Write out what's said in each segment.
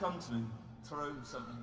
Come to me. Throw something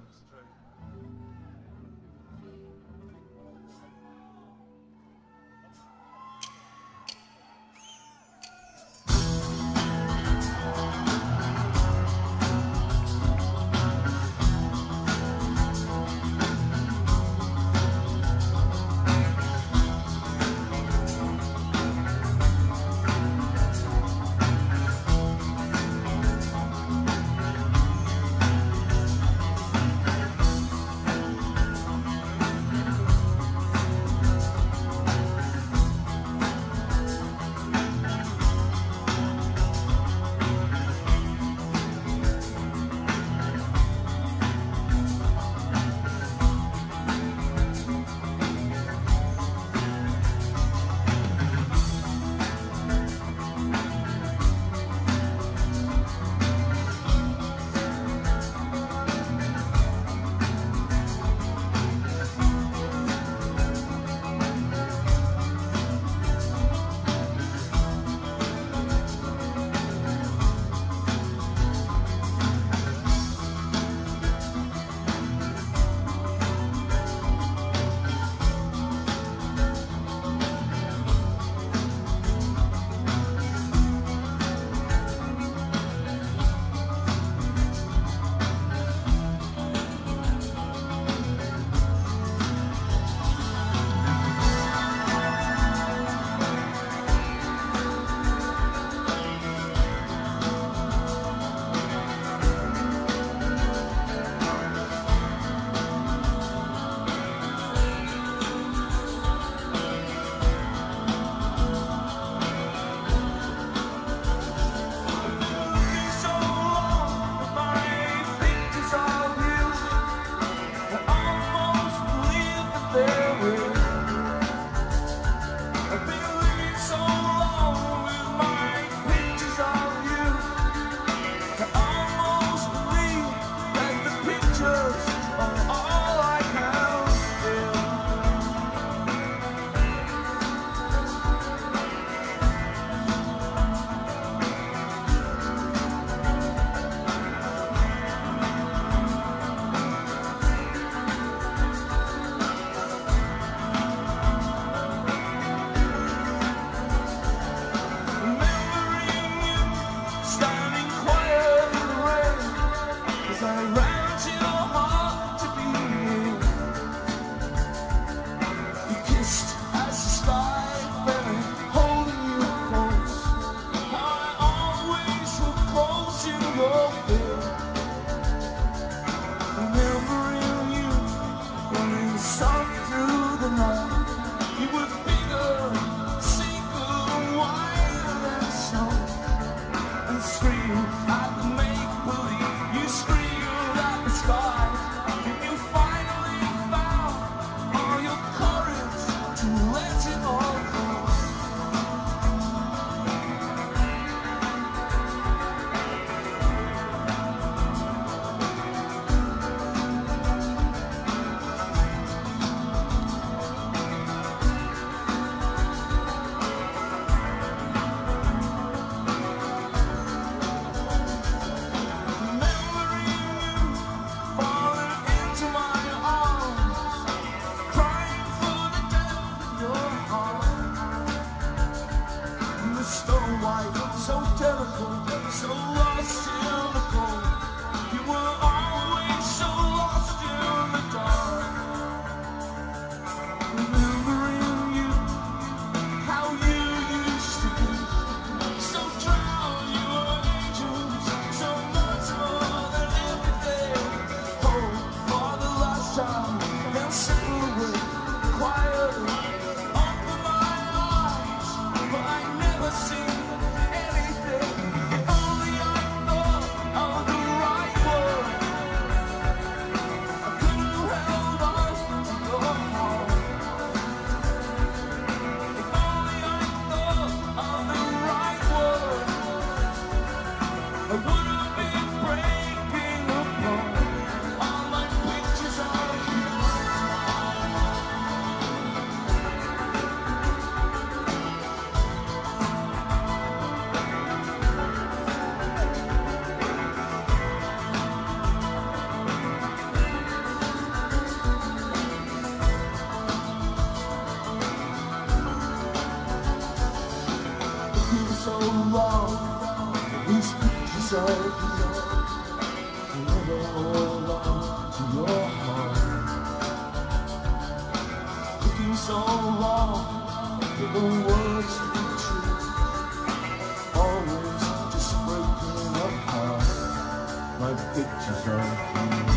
so long. These pictures of you never on to your heart. Looking so long, the words of the truth always just breaking apart. My pictures are. you.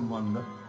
kumanda.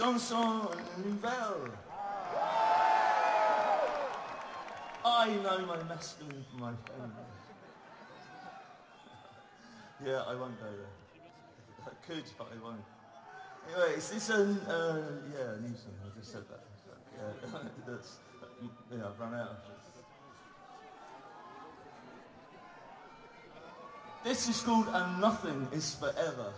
chanson nouvelle. I know my masculine from my feminine. yeah, I won't go there. I could, but I won't. Anyway, is this a? uh, yeah, new song, I just said that. Yeah, that's, yeah, I've run out of This is called And Nothing Is Forever.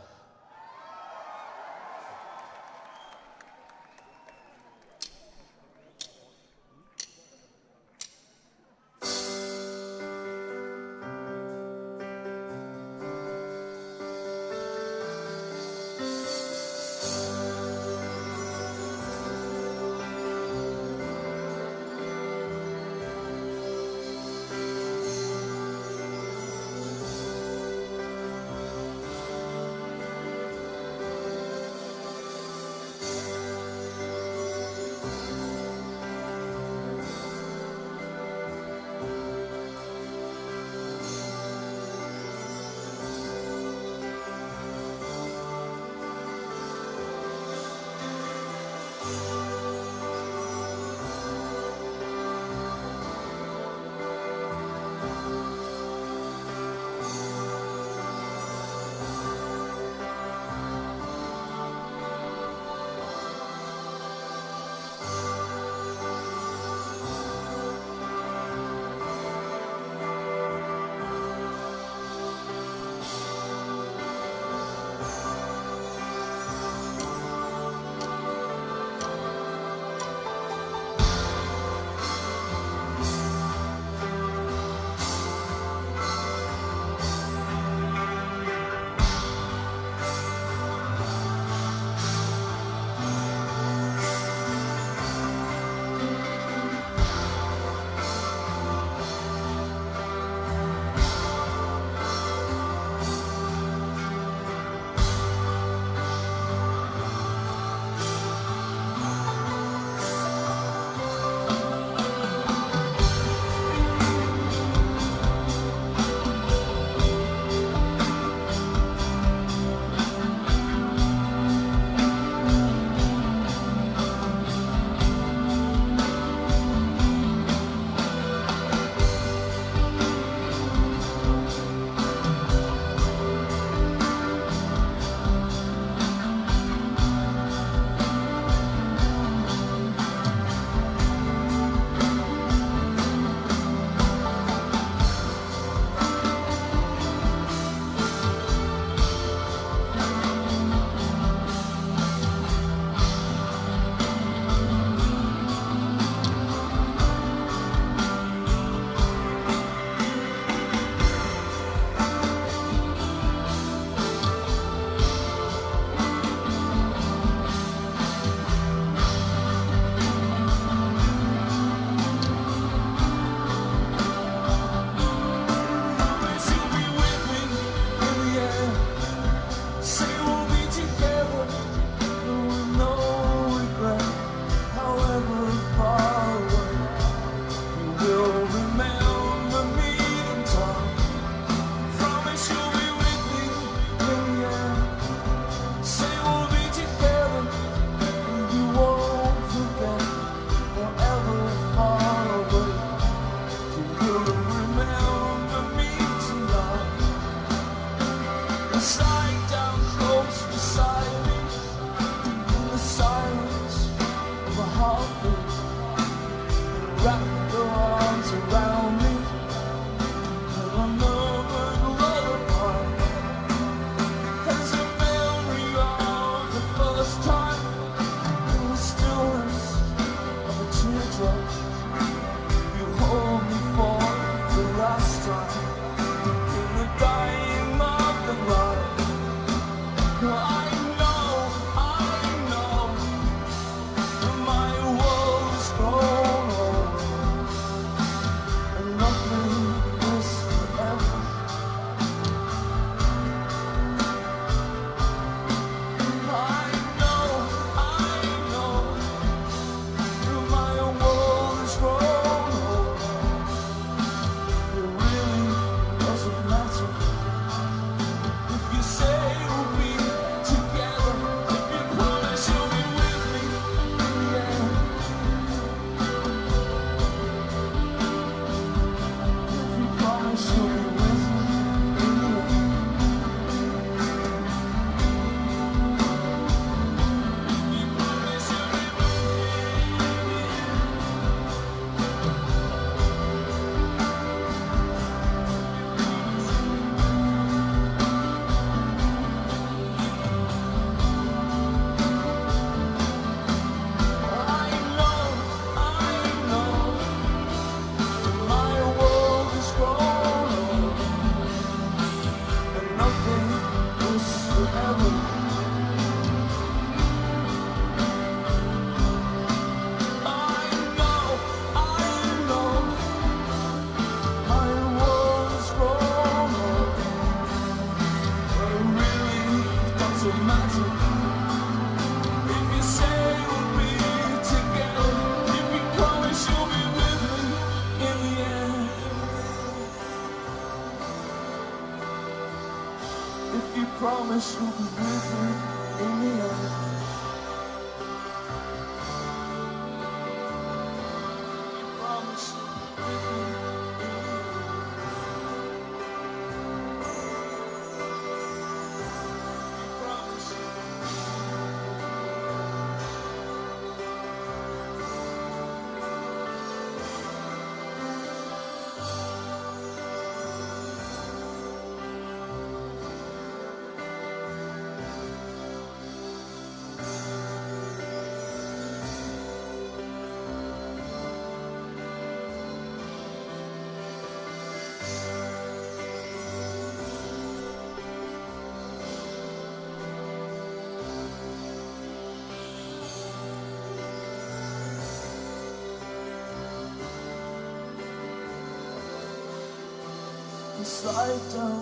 You slide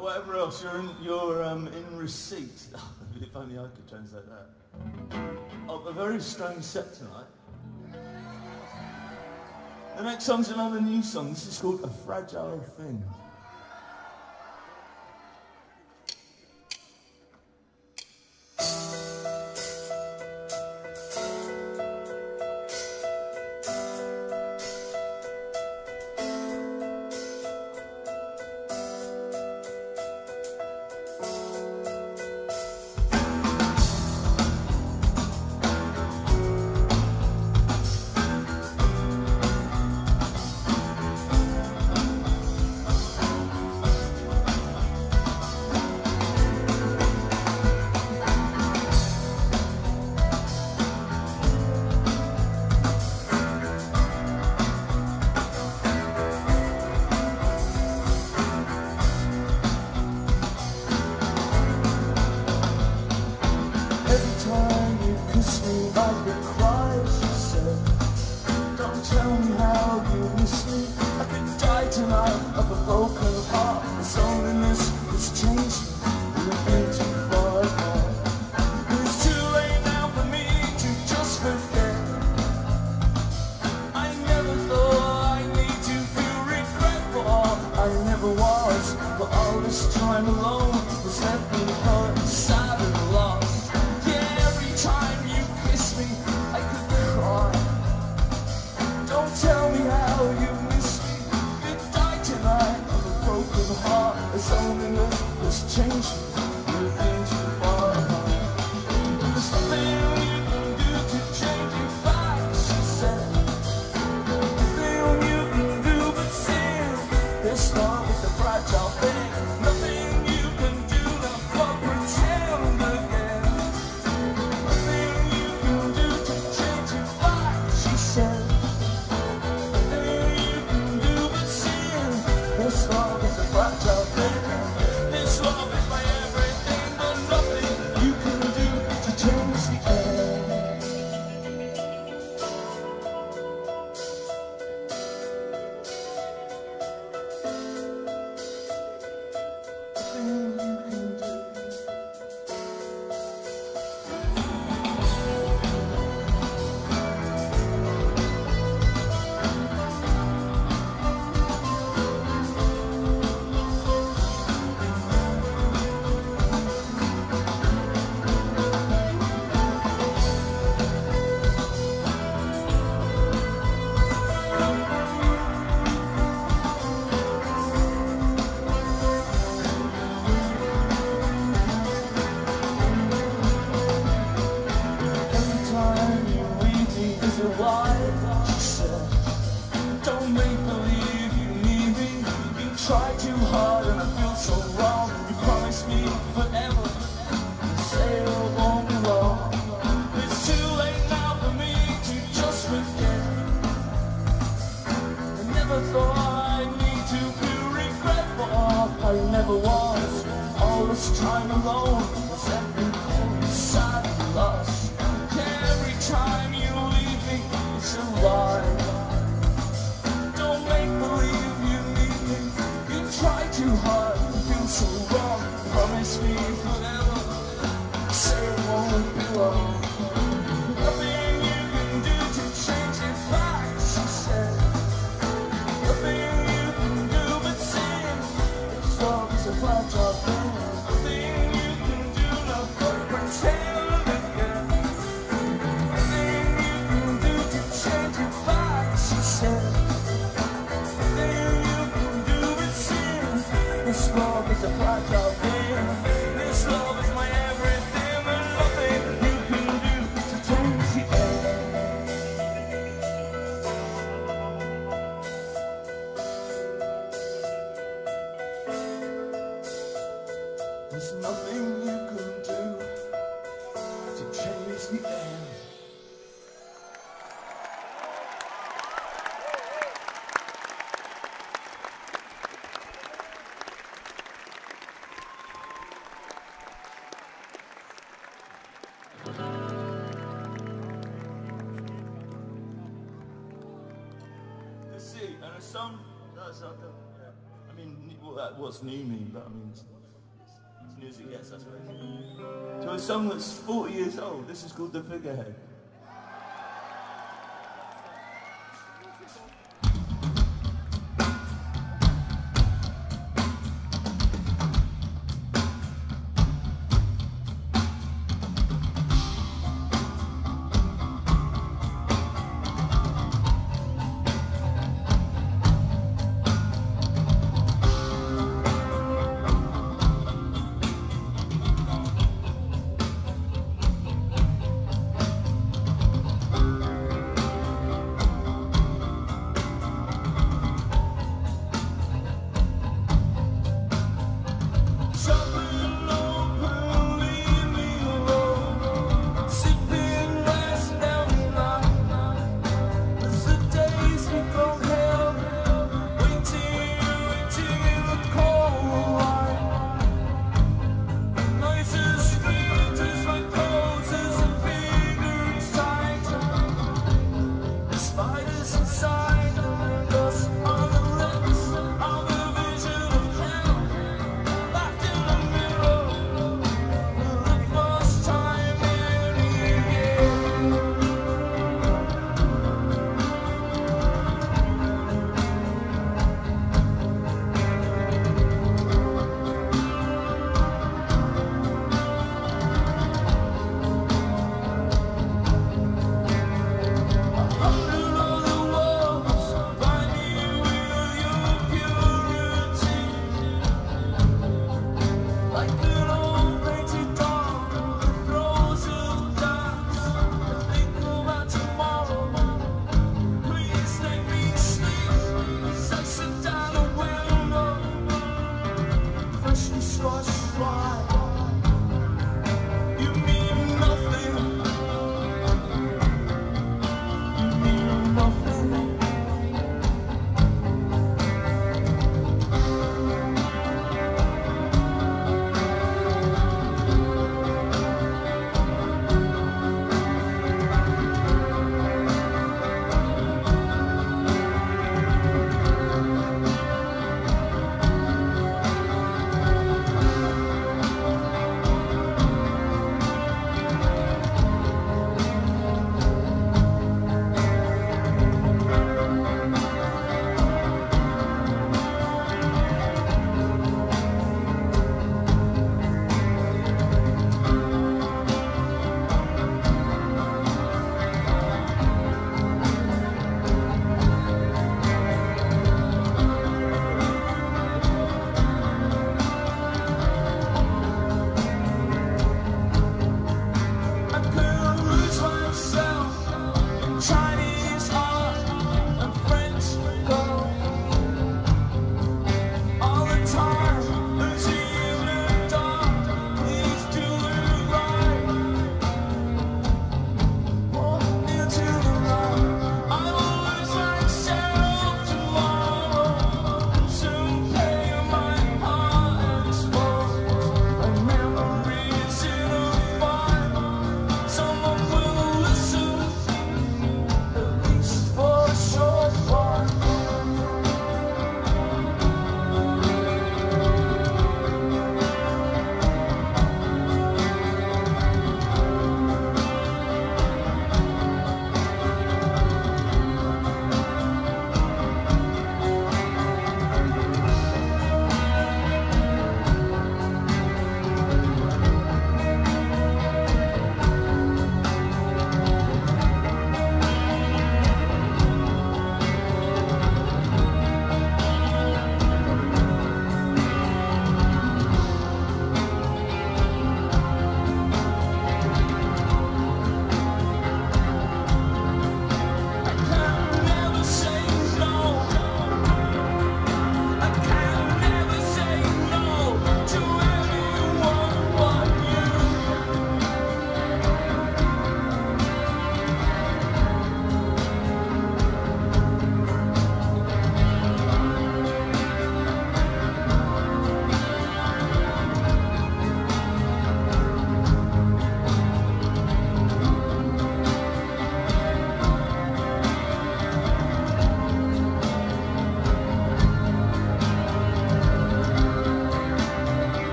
whatever else, you're in, you're, um, in receipt. if only I could translate that. Of a very strange set tonight. The next song's another new song. This is called A Fragile Thing. this time alone was left me hurt, sad and lost. Yeah, every time you kiss me, I could cry. Don't tell me how you missed me. You died tonight of a broken heart. Its loneliness has changed me. what's new mean, but I mean, it's, it's new as it gets, I suppose. To a song that's 40 years old, this is called The Figurehead.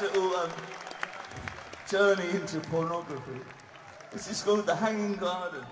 little um, journey into pornography. This is called The Hanging Garden.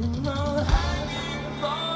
No,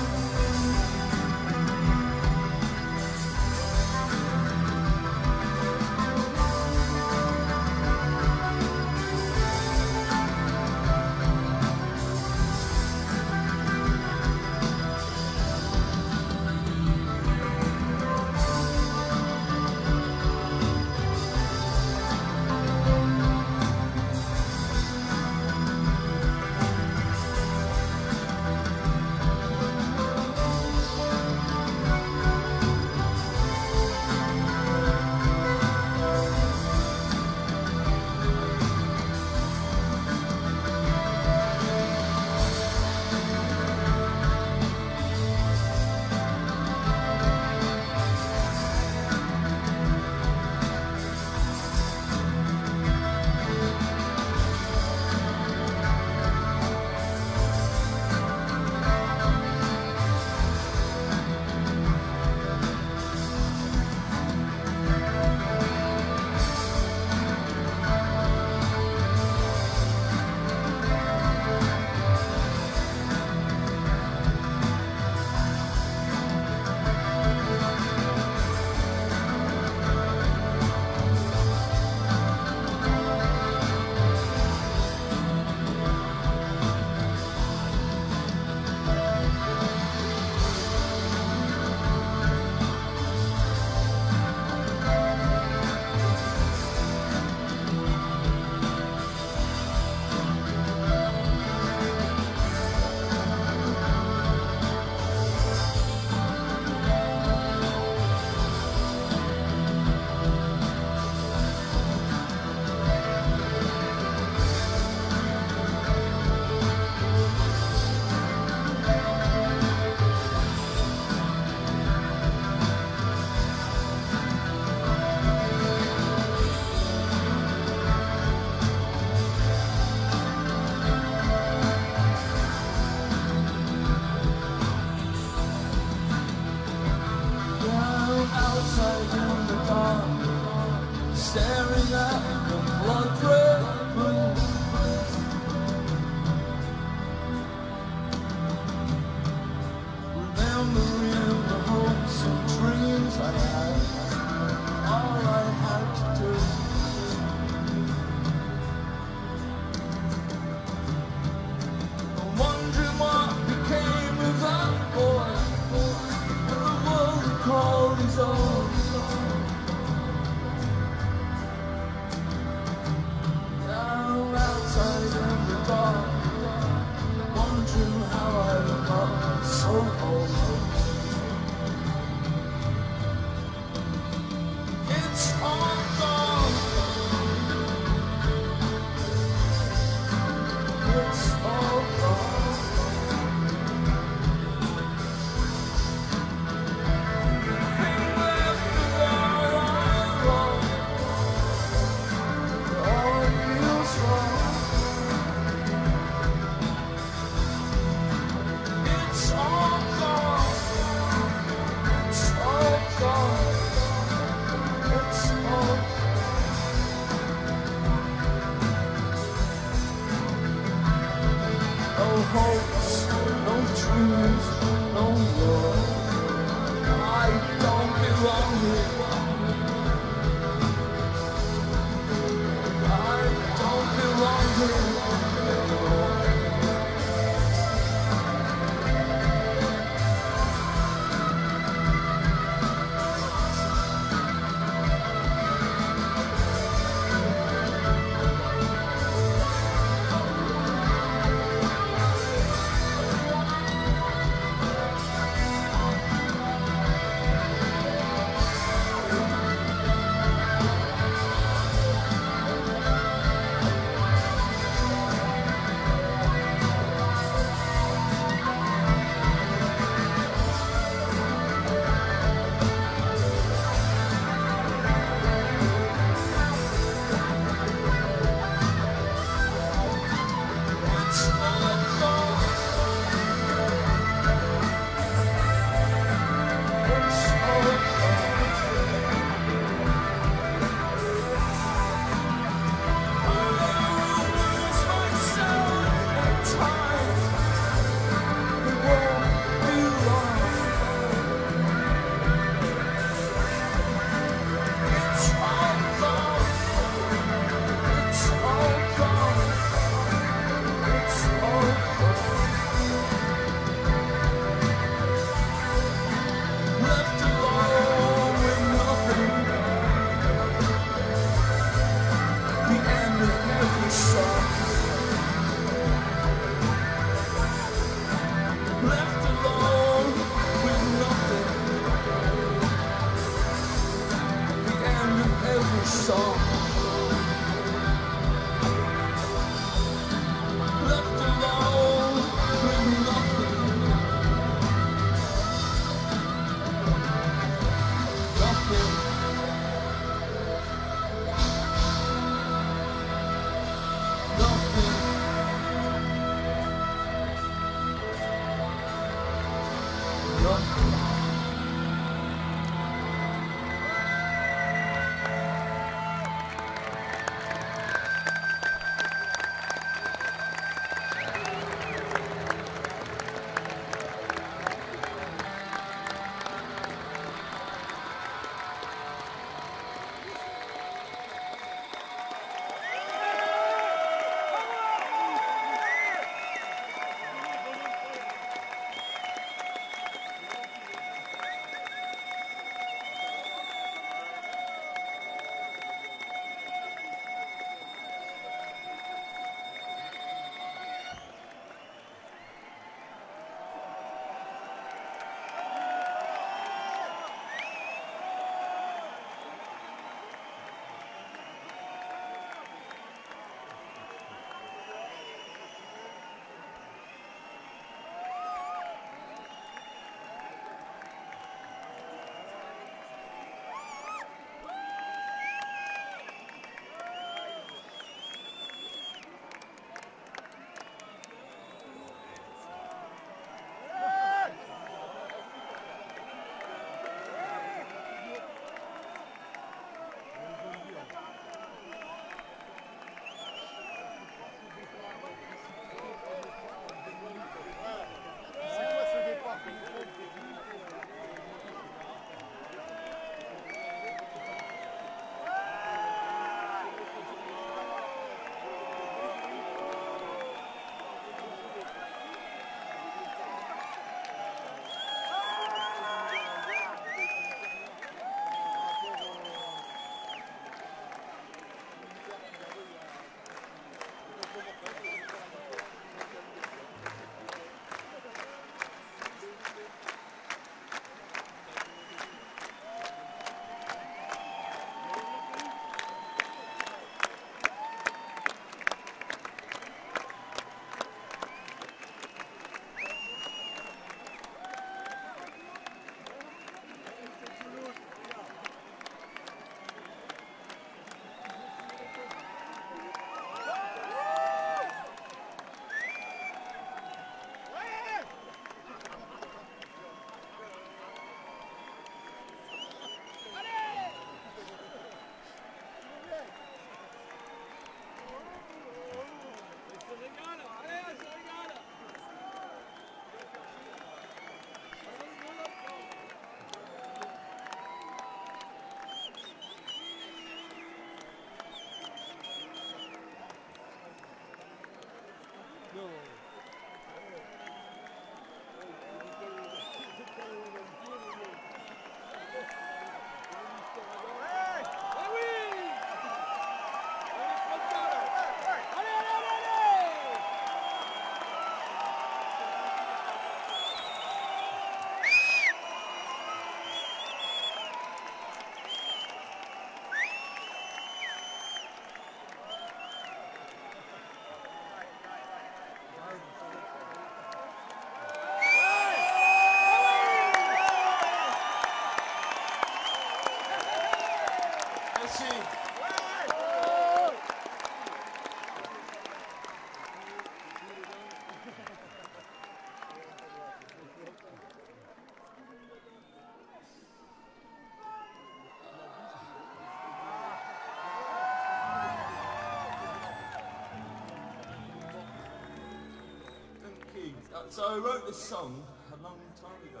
So I wrote this song a long time ago.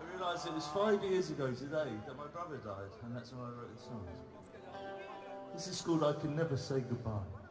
I realised it was five years ago today that my brother died, and that's when I wrote this song. This is called I Can Never Say Goodbye.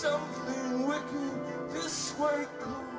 Something wicked. This way comes.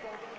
Super Bowl.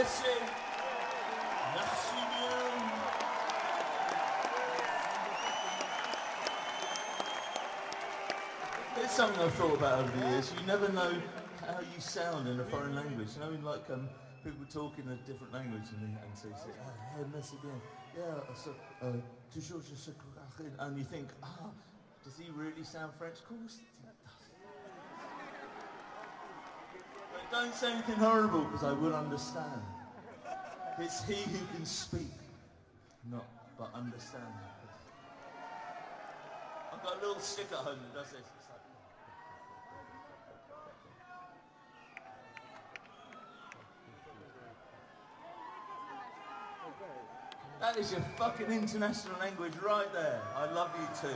Merci. Merci bien. It's something I've thought about over the years. You never know how you sound in a foreign language. You know, like um, people talk in a different language and, they, and so you say, ah, hey, merci bien. Yeah, so, uh, toujours je sais and you think, ah, does he really sound French? Of course he does. But don't say anything horrible because I will understand. It's he who can speak, not but understand. I've got a little stick at home that does this. Like, that is your fucking international language right there. I love you too.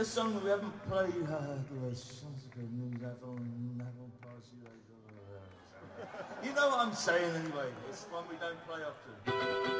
A song we haven't played. You know what I'm saying anyway. It's one we don't play often.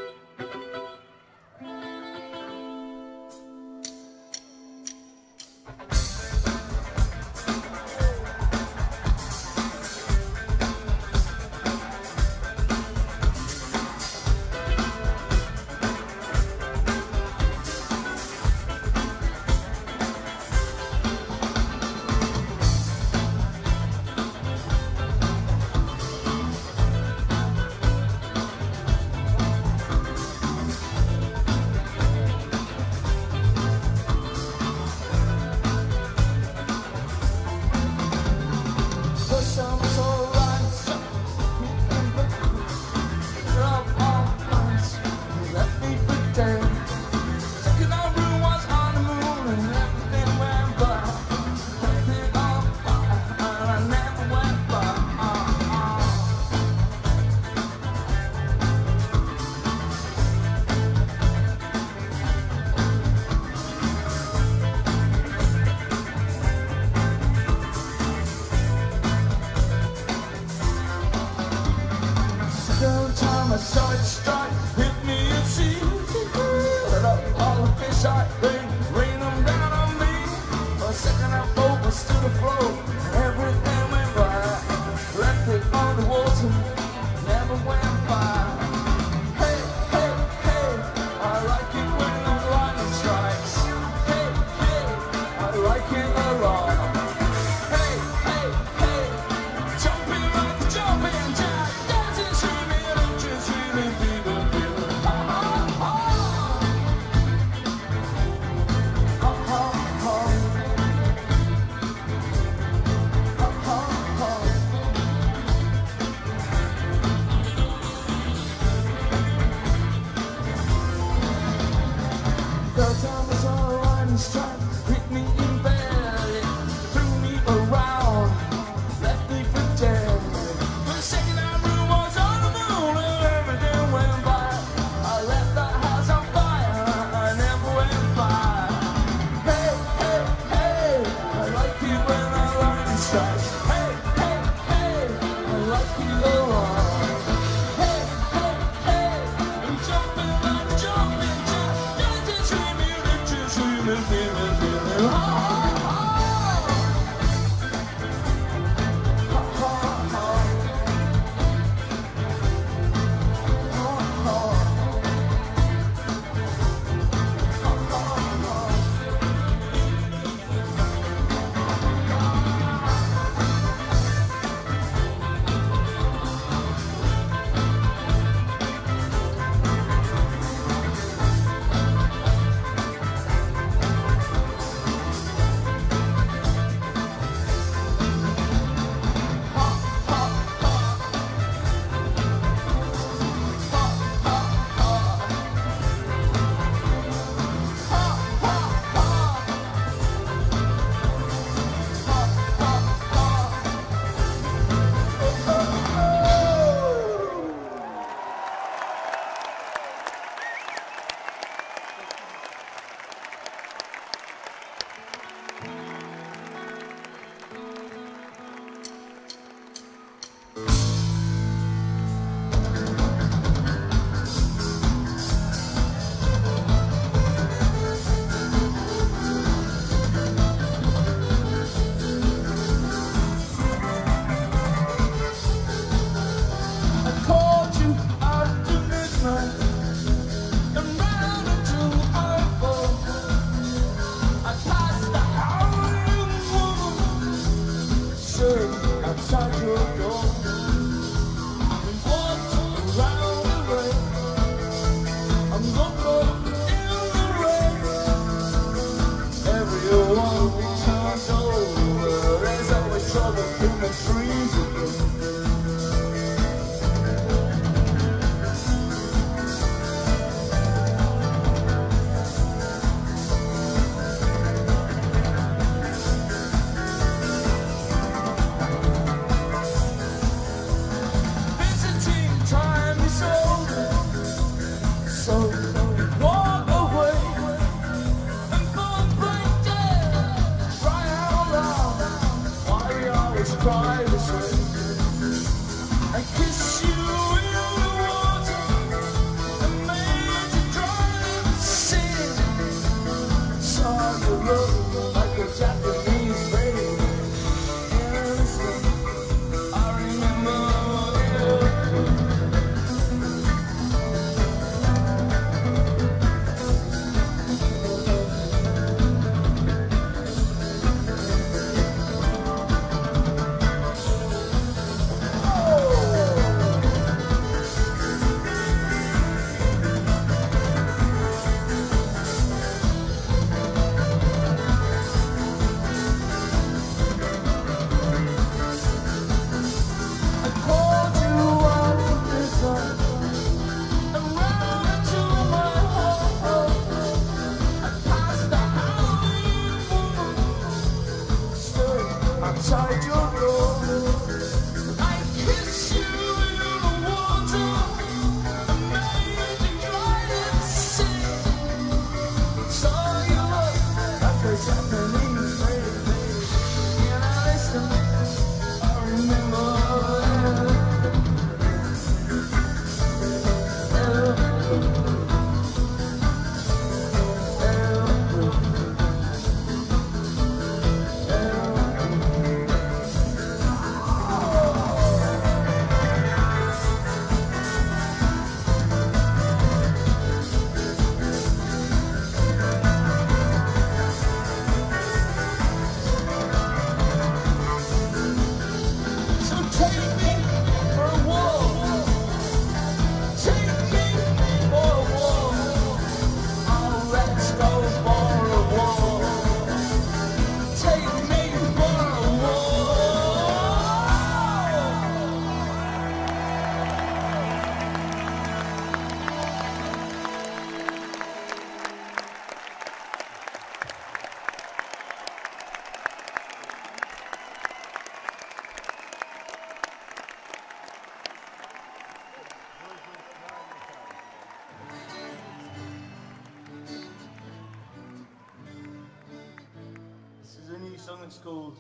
Called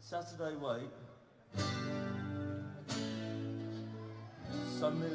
Saturday Wait. Sunday